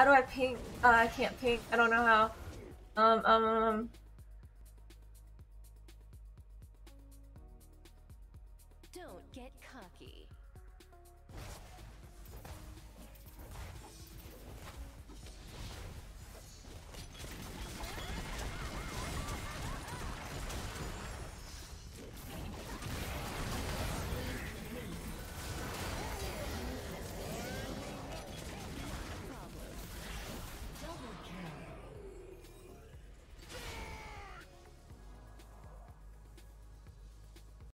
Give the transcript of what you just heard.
How do I paint? Uh, I can't paint. I don't know how. Um, um, um. um. Don't get cocky.